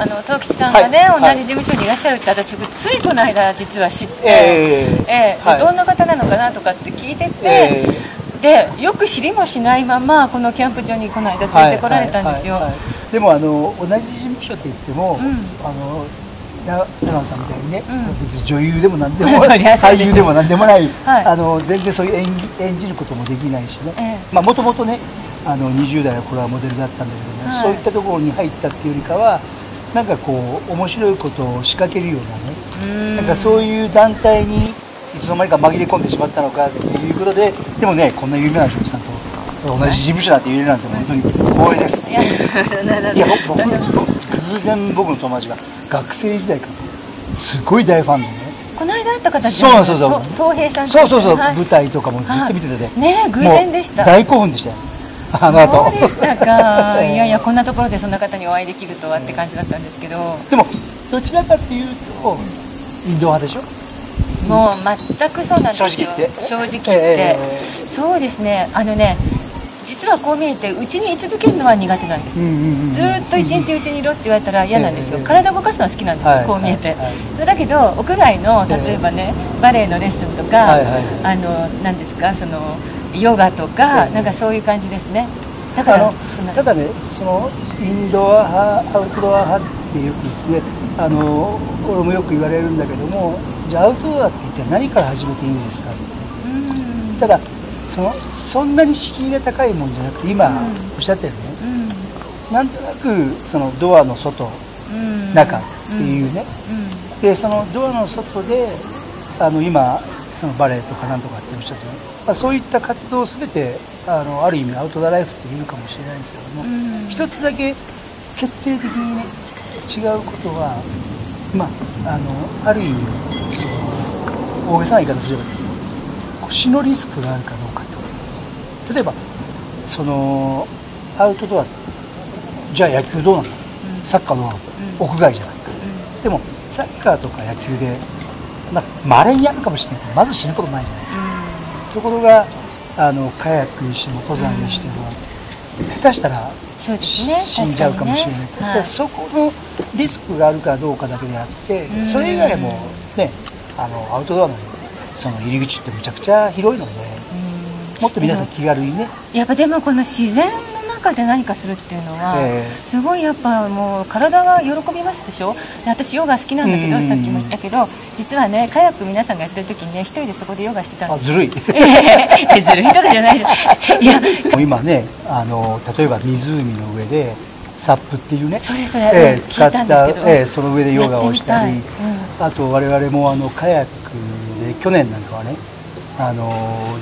あの東吉さんがね、はい。同じ事務所にいらっしゃるって私ついこの間実は知って、ええええではい。どんな方なのかなとかって聞いてて、えでよく知りもしないままこのキャンプ場にこの間連れてこられたんですよ、でもあの同じ事務所って言っても、うん。あのな長野さんみたいにね、うん。別に女優でも何でも 俳優でも何でもない、はい。あの全然そういう演じることもできないしね、もともとねあの20代の頃はモデルだったんだけども、はい。そういったところに入ったっていうよりかはなんかこう面白いことを仕掛けるようなね、うん。なんかそういう団体にいつの間にか紛れ込んでしまったのかっていうことででもねこんな有名な女優さんと同じ事務所なんて言えるなんて本当に光栄です。いや僕僕偶然僕の友達が学生時代からすごい大ファンでねこの間会った方そうそうそうと東平さんそうそうそう、はい舞台とかもずっと見ててねえ偶然でした大興奮でしたよあの後。そうでしたか。いやいやこんなところでそんな方にお会いできるとはって感じだったんですけど。でもどちらかっていうとインド派でしょ？もう全くそうなんですよ。正直言って。正直言って、えそうですね。あのね実はこう見えてうちに居続けるのは苦手なんです。うんうんうんずーっと一日うちにいろって言われたら嫌なんですよ、ええ。体動かすのは好きなんですよ、はいこう見えて、はい。はいそれだけど屋外の例えばね、バレエのレッスンとか、はいはいあの何ですかそのヨガとか、ええなんかそういう感じですね。だからただねそのインドア派アウトドア派ってよく言ってあの俺もよく言われるんだけどもじゃあアウトドアって一体何から始めていいんですか？ってただそのそんなに敷居が高いもんじゃなくて今うん。おっしゃったよね。うん。なんとなくそのドアの外うん。中っていうね、うでそのドアの外であの今そのバレエとかなんとかっておっしゃってる、まあ、そういった活動を全てあのある意味アウトドアライフって言うかもしれないんですけども、んうん。一つだけ決定的にね違うことはまああのある意味その大げさな言い方すればですよ。腰のリスクがあるかどうかってことです。例えばそのアウトドアじゃあ野球どうなの？サッカーどうなの、屋外じゃないか。でもサッカーとか野球でまあ稀にあるかもしれない。けどまず死ぬことないじゃないですか。ところがあのカヤックにしても登山にしても、下手したらね。死んじゃうかもしれない、ね。でそこのリスクがあるかどうかだけであって、うん。それ以外もねあのアウトドアのその入り口ってむちゃくちゃ広いのでうん。もっと皆さん気軽にね、やっぱでもこの自然の中で何かするっていうのは、えすごいやっぱもう体が喜びますでしょ？で私ヨガ好きなんだけど、うん。さっきも言ったけど実はねカヤック皆さんがやってる時にね一人でそこでヨガしてたんですあずるい。ええずるいとかじゃないです。いや今ねあの例えば湖の上でサップっていうねそれそれ、え使ったええその上でヨガをしたりたいあと我々もあのカヤックで去年なんかはねあの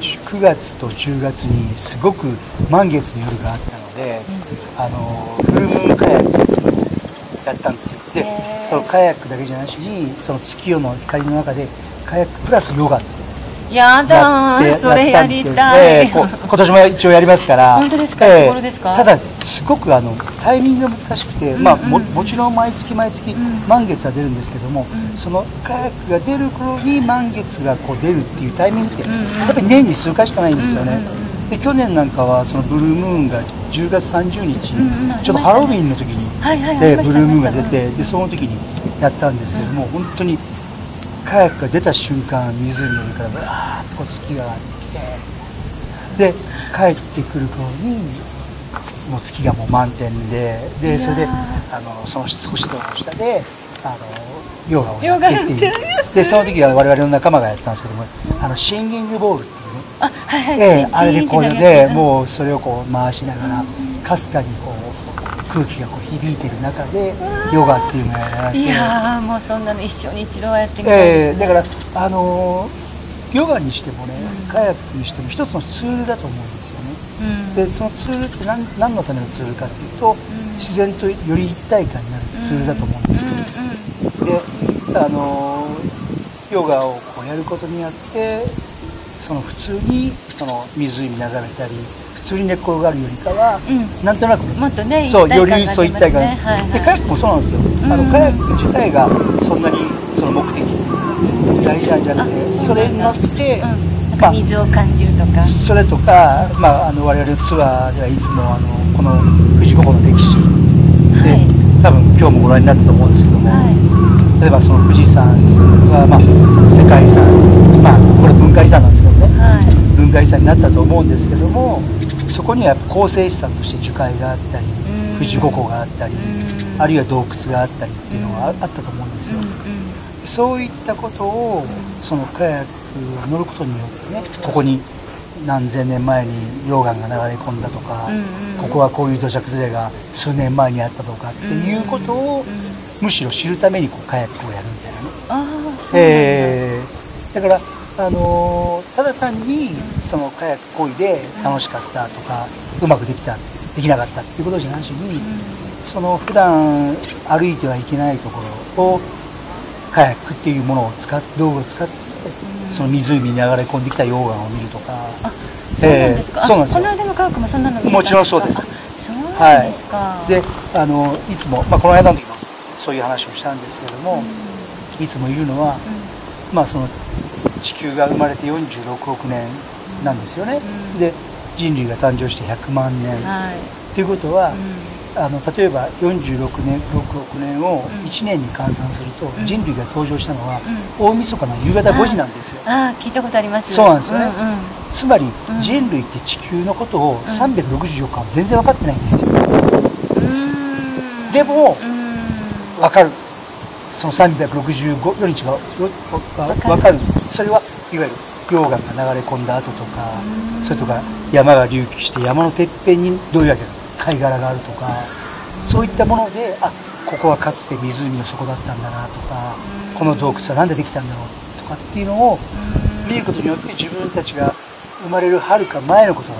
9月と10月にすごく満月の夜があったので、あのフルムーンカヤックやったんですよ。でそのカヤックだけじゃなしにその月夜の光の中でカヤックプラスヨガやだそれやりったい、ええこ今年も一応やりますから。本当ですか？ええ。いつ頃ですか？ただすごくあのタイミングが難しくて、うんまあももちろん毎月毎月ん。満月は出るんですけども、ん。そのカヤックが出る頃に満月がこう出るっていうタイミングって、んうん。やっぱり年に数回しかないんですよね、うんうんうん。で去年なんかはそのブルームーンが10月30日に、うんうんちょっとハロウィンの時に、はいはいでブルームーンが出てでその時にやったんですけども、本当にカヤックが出た瞬間湖の上からわーっと月が上がってきてで帰ってくる頃に月もう月がもう満点ででそれであのその少しの下であのヨガをやってるってっていうでその時は我々の仲間がやったんですけどもあのシンギングボールっていうねあはいはい、ええ、あれでこれでうもうそれをこう回しながらかすかにこう空気がこう響いてる中でヨガっていうのをやられて。いやーもうそんなの一生に一度はやってみたいです、ねええだからあのーヨガにしてもねカヤックにしても一つのツールだと思うんですよね。でそのツールって何何のためのツールかっていうと自然とより一体感になるツールだと思うんですよであのヨガをこうやることによってその普通にその湖眺めたり普通に寝っ転がるよりかは、うん。うんなんとなくね。もっとねそうより一体感が一体感、出ます。ねはいはい。でカヤックもそうなんですよ、あのうんカヤック自体がそんなにその目的大事なんじゃなくてあそれに乗って、うん、まあ水を感じるとか、それとか、まあ、あの我々のツアーではいつもあのこの富士五湖の歴史。で、はい。多分今日もご覧になったと思うんですけども、はい例えばその富士山は、まあ、世界遺産まあこれ文化遺産なんですけどね。はい。文化遺産になったと思うんですけどもそこには構成資産として樹海があったりうん。富士五湖があったりうん。あるいは洞窟があったりっていうのがああったと思うんですよ。そういったことをそのカヤックを乗ることによってねここに何千年前に溶岩が流れ込んだとかここはこういう土砂崩れが数年前にあったとかっていうことをむしろ知るためにこうカヤックをやるみたいなね。あえーだから、あのーただ単にそのカヤック漕いで楽しかったとか、うまくできたできなかったっていうことじゃなしに、その普段歩いてはいけないところをカヤックっていうものを使って道具を使ってその湖に流れ込んできた溶岩を見るとか、そうなんですか、そうなんですよ。あこの間の科学もそんなのもちろんそうです。あそうなんですか、であのいつも、まあ、この間の時もそういう話をしたんですけども、いつも言うのは、まあその地球が生まれて46億年なんですよね、うん。で人類が誕生して100万年、はい、ということは、うあの例えば46年6億年をうん。1年に換算すると、うん。人類が登場したのは、ん。大晦日の夕方5時なんですよ。ん、ああ聞いたことあります。そうなんですよね。うんうん。つまり、ん。人類って地球のことをん。364日は全然分かってないんですよ、でもうん分かる。その365日がわわかる。それはいわゆる溶岩が流れ込んだ後とかそれとか山が隆起して山のてっぺんにどういうわけ貝殻があるとか。そういったものであここはかつて湖の底だったんだなとかこの洞窟は何でできたんだろうとかっていうのを見ることによって自分たちが生まれるはるか前のことが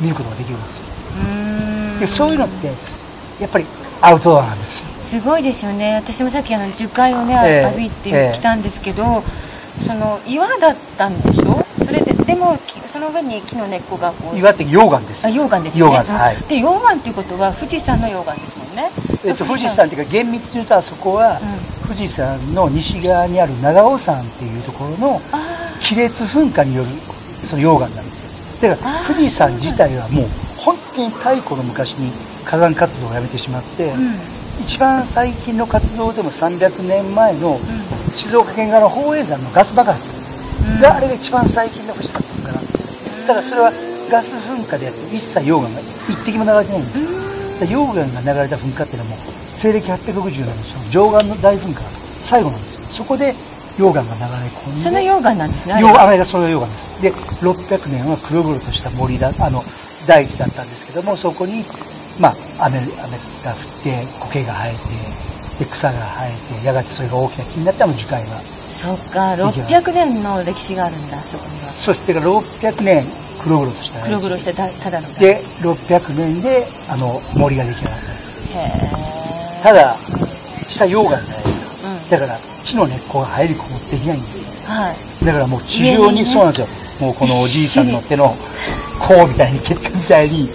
見ることができるんですよ。うん。でそういうのってやっぱりアウトドアなんですよすごいですよね。私もさっきあの樹海をね、ええ歩いてきたんですけど、その岩だったんでしょ？それででもきその上に木の根っこがこう。岩って溶岩です。あよ溶岩ですよね。溶岩です。はい。で溶岩っていうことは富士山の溶岩ですもんね。えっと、富士山。っていうか厳密に言うとあそこは、富士山の西側にある長尾山っていうところのあ亀裂噴火によるその溶岩なんですよ。だから富士山自体はもう本当に太古の昔に火山活動をやめてしまって、あうん一番最近の活動でも300年前の静岡県側の宝永山のガス爆発があれが一番最近の富士山噴火な。んですよただそれはガス噴火であって一切溶岩が一滴も流れてないんです。溶岩が流れた噴火っていうのはもう西暦860年の上岸の大噴火が最後なんです。よそこで溶岩が流れ込んでその溶岩なんですねあれがその溶岩です。で600年は黒々とした森だあの大地だったんですけどもそこにまあ雨雨が降って苔が生えてで草が生えてやがてそれが大きな木になったの樹海がそっか600年の歴史があるんだそこには。そして600年黒々とした黒々したたただので600年であの森が出来上がった。へえただ下溶岩じゃない。ですかだから木の根っこが入り込もってできないんです。はい。だからもう地上にね。そうなんですよ。もうこのおじいさんの手の甲みたいに結果みたいに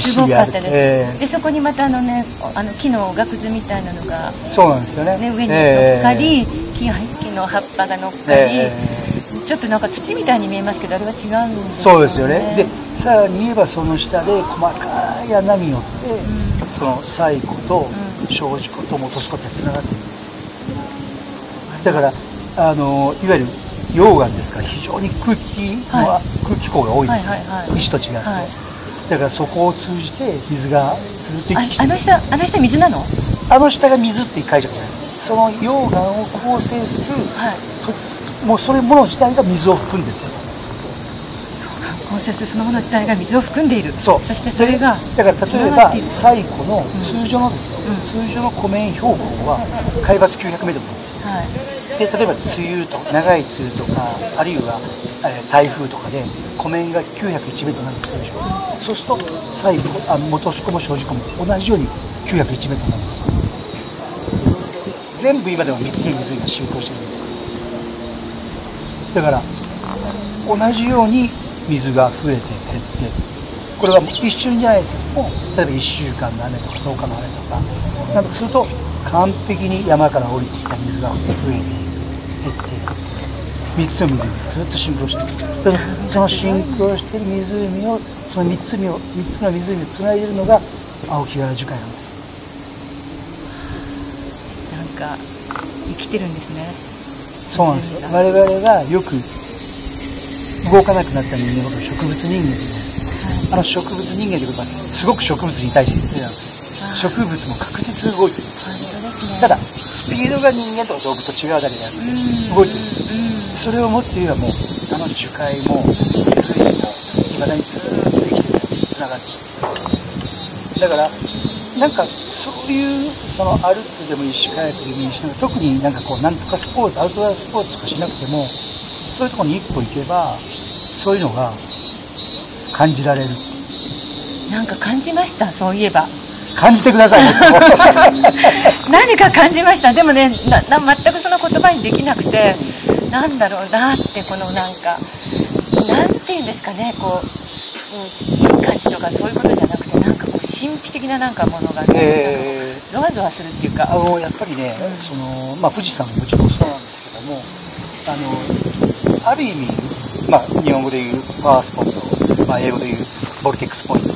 すごかったです、えでそこにまたあのねあの木のガクズみたいなのが、ーそうなんですよね。ね、上に乗え。っかり、木が木の葉っぱが乗っかり、えーちょっとなんか土みたいに見えますけどあれは違うんですそうですよね。でさらに言えばその下で細かい穴によって、その西湖と庄司湖と本栖湖ってつながってる。んですだからあのいわゆる溶岩ですから非常に空気の、は空気口が多いんですよ、はいはいはい。石と違って、はいだからそこを通じて水がずっと行きてああの下あの下水なの？はいあの下が水って書いうじゃないです。その溶岩を構成するともうそれもの自体が水を含んでる。降雪そのもの自体が水を含んでいる。そう。そしてそれがだから例えば西湖の通常のですよ、うん。通常の湖面標高は海抜900メートルなんですよ。はいで例えば梅雨と長い梅雨とかあるいは、えー台風とかで湖面が901メートルなんですよ。そうすると西湖あ元栖湖も庄司湖も同じように901メートルなんです。全部今でも3つの湖が浸透してるんです。だから同じように水が増えて減ってこれは一瞬じゃないですけども例えば1週間の雨とか10日の雨とかなんとかすると完璧に山から降りてきた水が増えて3つの湖がずっとシンクロしてる。でそのシンクロしている湖をその3つの3つの湖をつないでいるのが青木ヶ原樹海なんです。か生きてるんですね。そうなんです。よ我々がよく動かなくなった人間のことを植物人間です。あの植物人間ということはすごく植物に対して失礼なんです。よ植物も確実に動いてる。ただスピードが人間とか動物と違うだけであって動いてるん。ですそれをもって言えばもうあの樹海も水もいまだにずっと生きてるつながってだからなん。かそういうその歩くでもいいしカヤックでもいいし特になん。かこうなん。とかスポーツアウトドアスポーツとかしなくてもそういうところに一歩行けばそういうのが感じられるなん。か感じましたそういえば感じてください 何か感じました？でもねなな全くその言葉にできなくてなんだろうなってこのなんかなんていうんですかねこう、うん、いい感じとかそういうことじゃなくてなんかこう神秘的ななんかものがね、えー、ゾワゾワするっていうか。あのやっぱりね、うん、そのまあ、富士山ももちろんそうなんですけどもあのある意味、まあ、日本語で言うパワースポット、まあ、英語で言うボルテックスポイント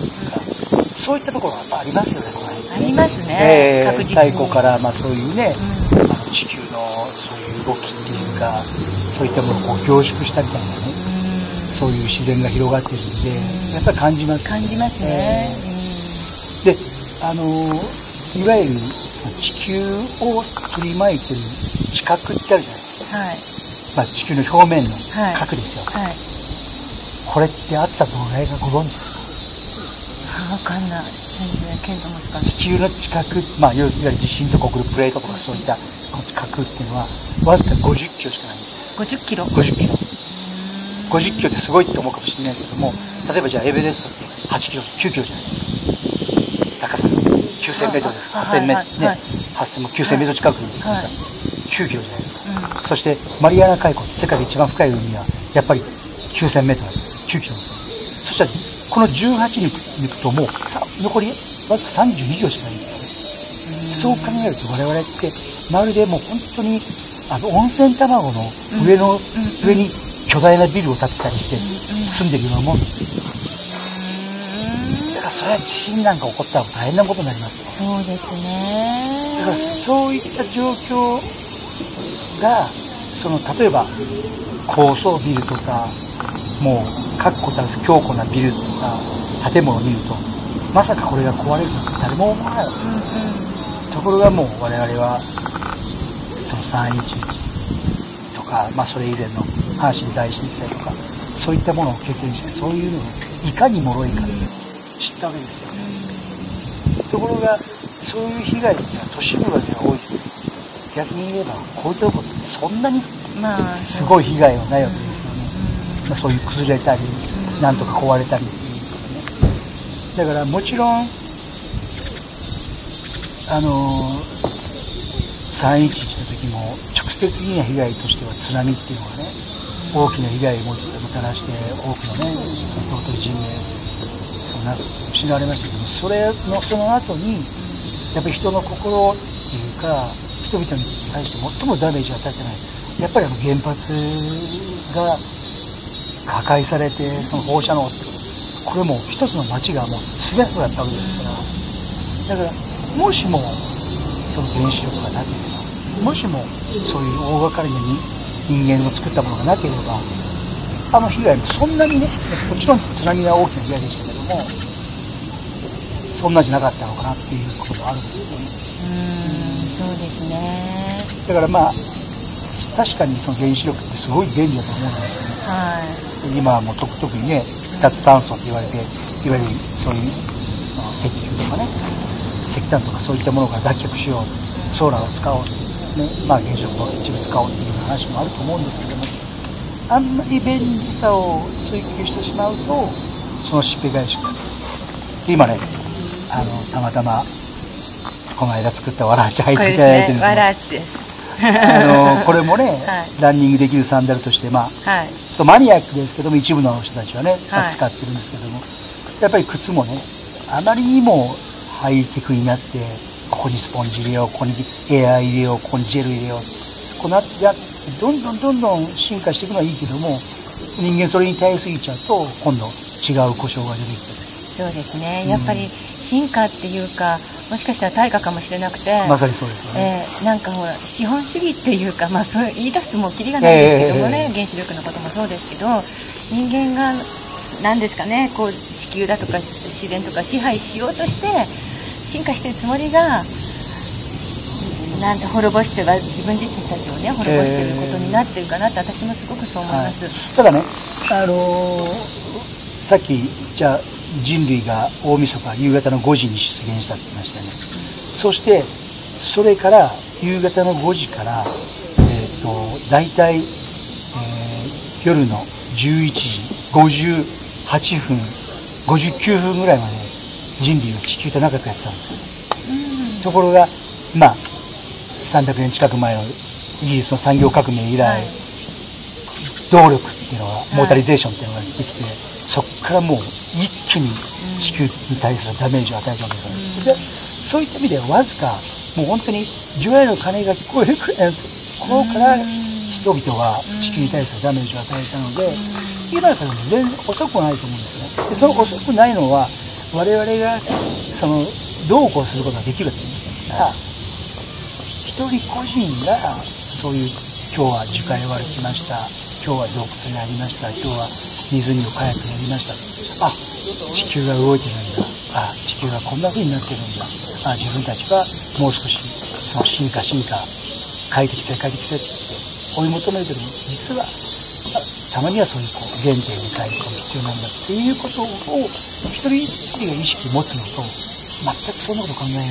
そういったところがやっぱありますよねありますね、えー、太古から、まあ、そういうね、うん、あの地球のそういう動きっていうかそういったものを凝縮したみたいなね、そういう自然が広がってるんで、やっぱり感じます。感じますね、えーであのいわゆる地球を取り巻いてる地殻ってあるじゃないですか、はい。まあ、地球の表面の核ですよ、はい。はい、これって厚さどのぐらいかご存知ですか？分かんない。全然見当もつか。ない地球の地殻、まあ、いわゆる地震とか起こるプレートとかそういった地殻っていうのはわずか50キロしかないんです。50キロ。50キロ。50キロってすごいって思うかもしれないですけども例えばじゃあエベレストって8キロ9キロじゃないですか。高さ9000メートルです。8000メートル、ね、8000も9000メートル近くに9キロじゃないですか。そしてマリアナ海溝、世界で一番深い海はやっぱり9000メートル、9キロ。そしたらこの18に行くともう残りわずか32キロしかないんですよね。そう考えると我々ってまるでもう本当にあの温泉卵の上の、上に巨大なビルを建てたりして住んでるようなもん。ですそれは地震なんか起こったら大変なことになりますそうですね。だからそういった状況がその例えば高層ビルとかもう確固たる強固なビルとか建物を見るとまさかこれが壊れるなんて誰も思わないわけうんうん、ところがもう我々はその311とか、まあ、それ以前の阪神大震災とかそういったものを経験してそういうのをいかに脆いか、うん知ったわけですよね。ところがそういう被害っていうのは都市部では多い逆に言えばこういったことってそんなにすごい被害はないわけですそういう崩れたりなんとか壊れたり。っていうことねだからもちろんあの311の時も直接的な被害としては津波っていうのがね大きな被害をもたらして多くのね尊い人命な失われましたけどもそれのその後にやっぱり人の心っていうか人々に対して最もダメージを与えてない。やっぱりあの原発が破壊されてその放射能これも一つの町がもう全てだったわけですからだからもしもその原子力がなければもしもそういう大掛かりな人間の作ったものがなければあの被害もそんなにねもちろん津波は大きな被害でしたけどもそんなじゃなかったのかなっていうこともあるんですよね。うんそうですねだからまあ確かにその原子力ってすごい便利だと思うんですよね。はい、今はもう特にね脱炭素って言われていわゆるそういう石油とかね石炭とかそういったものから脱却しようソーラーを使おうねまあ原子力を一部使おうっていう話もあると思うんですけどもあんまり便利さを追求してしまうとそのしっぺ返しが今ねあのたまたまこの間作ったわらあち入っていただいてるんですけど、あのこれもね、はい、ランニングできるサンダルとしてまあ、はい、ちょっとマニアックですけども一部の人たちはね、はい、使ってるんですけどもやっぱり靴もねあまりにもハイテクになってここにスポンジ入れようここにエア入れようここにジェル入れようこうなやどんどんどんどん進化していくのはいいけども人間それに耐えすぎちゃうと今度違う故障が出てきてそうですね。やっぱり進化っていうかもしかしたら対価かもしれなくて、まさにそうですよね、えーなんかほら資本主義っていうか、まあ、そう言い出すともうキリがないですけどもね、ええ。原子力のこともそうですけど人間が何ですかねこう地球だとか自然とか支配しようとして進化してるつもりがなんて滅ぼしては自分自身たちをね滅ぼしてることになってるかなって私もすごくそう思います。ただね、あのーさっきじゃあ人類が大晦日夕方の5時に出現したって言いましたよね、そしてそれから夕方の5時から、えー、と大体、えー夜の11時58分59分ぐらいまで人類は地球と仲良くやってたんですよ。ところがまあ300年近く前のイギリスの産業革命以来、はい。動力っていうのが、いモータリゼーションっていうのができて、そこからもう一気に地球に対するダメージを与えたわけですよね。でそういった意味ではわずか、もう本当に除夜の鐘が聞こえるくらいの頃から人々は地球に対するダメージを与えたので、今からでも全然遅くはないと思うんですよね。でその遅くないのは、我々がそのどうこうすることができるわけですか。ら、一人個人がそういう今日は樹海を歩きました今日は洞窟にありました。今日は湖をカヤックやりました。あ地球が動いてるんだ。あ地球がこんな風になってるんだ。あ自分たちはもう少しその進化進化快適性快適性って追い求めてる。実はたまにはそういうこう原点に帰り込む必要なんだっていうことを一人一人が意識持つのと全くそんなこと考えない。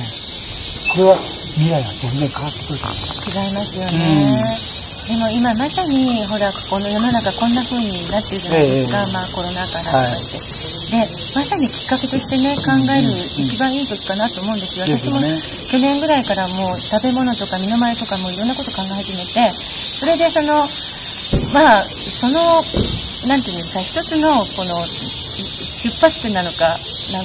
これは未来は全然変わってくると思います違いますよね、でも今まさにほらこの世の中こんな風になってるじゃないですか、ええ。まあコロナ禍だとかって、でまさにきっかけとしてね考える一番いい時かなと思うんですよ、ですよね。私も去年ぐらいからもう食べ物とか身の回りとかもいろんなこと考え始めてそれでそのまあそのなんていうんですか一つのこの出発点なのか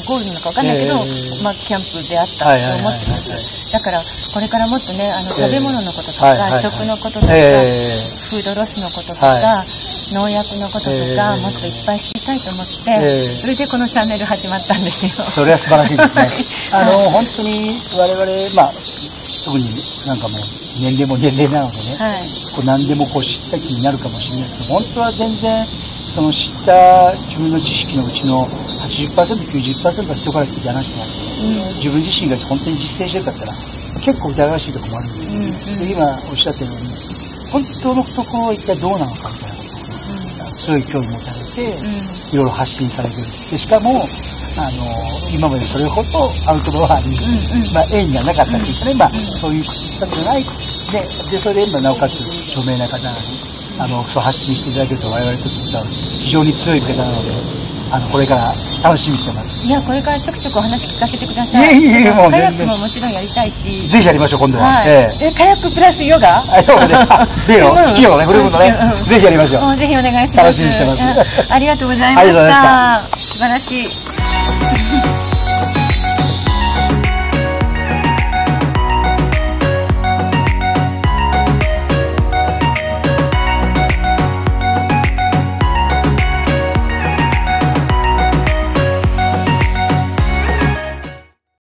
ゴールなのかわかんないけど、ええ。まあ、キャンプであったと思ってはいはいはいはいますだからこれからもっとねあのええ食べ物のこととか、食のこととか、えフードロスのこととか、は農薬のこととか、ええもっといっぱい知りたいと思って、ええそれでこのチャンネル始まったんですよ。それは素晴らしいですね。あの、本当に我々、まあ、特になんかもう年齢も年齢なのでね、はい。こう何でもこう知った気になるかもしれないですけど、本当は全然、その知った自分の知識のうちの80%、90%は人から聞いて話してます。自分自身が本当に実践してるから、結構疑わしいところもあるんですよ。うんうんで今おっしゃったように、本当のところは一体どうなのかみたいなことをね、強い興味持たれて、いろいろ発信されてる。でしかも、あの、今までそれほどアウトドアに、まあ、縁がなかったっていうかね、まあ、そういう方じゃない。で、で、それで今、なおかつ、著名な方に、あの、そう発信していただけると我々としては非常に強い方なので、あの、これから楽しみにしてます。いや、これからちょくちょくお話聞かせてください。いえいえもうカヤックももちろんやりたいし。ぜひやりましょう、今度は。はい。ええで、カヤックプラスヨガ？あ、そうね。あ、例の、うんスキーをね、ことねうんうん、ぜひやりましょう。もうぜひお願いします。楽しみにしてますあありがとうございました。素晴らしい。